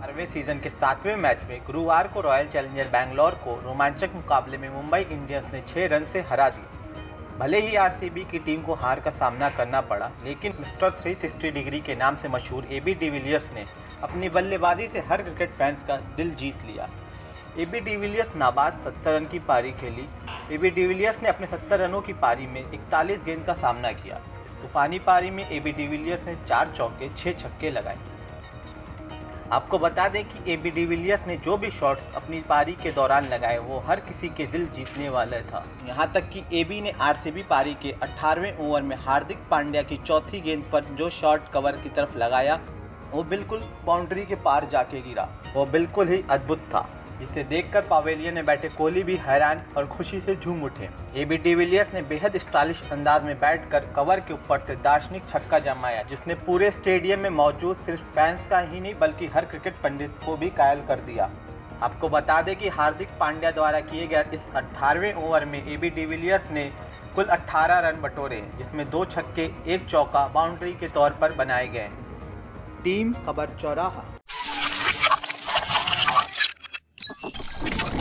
बारहवें सीज़न के सातवें मैच में गुरुवार को रॉयल चैलेंजर बैंगलोर को रोमांचक मुकाबले में मुंबई इंडियंस ने छह रन से हरा दिया भले ही आरसीबी की टीम को हार का सामना करना पड़ा, लेकिन मिस्टर 360 डिग्री के नाम से मशहूर एबी डिविलियर्स ने अपनी बल्लेबाजी से हर क्रिकेट फैंस का दिल जीत लिया। एबी डिविलियर्स नाबाद 70 रन की पारी खेली। एबी डिविलियर्स ने अपने 70 रनों की पारी में 41 गेंद का सामना किया। तूफानी पारी में एबी डिविलियर्स ने चार चौके छः छक्के लगाए। आपको बता दें कि ए एबी डिविलियर्स ने जो भी शॉट्स अपनी पारी के दौरान लगाए, वो हर किसी के दिल जीतने वाला था। यहाँ तक कि एबी ने आरसीबी पारी के 18वें ओवर में हार्दिक पांड्या की चौथी गेंद पर जो शॉट कवर की तरफ़ लगाया, वो बिल्कुल बाउंड्री के पार जाके गिरा। वो बिल्कुल ही अद्भुत था। जिसे देखकर पावेलियन में बैठे कोहली भी हैरान और खुशी से झूम उठे। एबी डिविलियर्स ने बेहद स्टाइलिश अंदाज में बैठकर कवर के ऊपर से दार्शनिक छक्का जमाया, जिसने पूरे स्टेडियम में मौजूद सिर्फ़ फैंस का ही नहीं, बल्कि हर क्रिकेट पंडित को भी कायल कर दिया। आपको बता दें कि हार्दिक पांड्या द्वारा किए गए इस 18वें ओवर में ए एबी डिविलियर्स ने कुल 18 रन बटोरे, जिसमें दो छक्के, एक चौका बाउंड्री के तौर पर बनाए गए। टीम खबर चौराहा।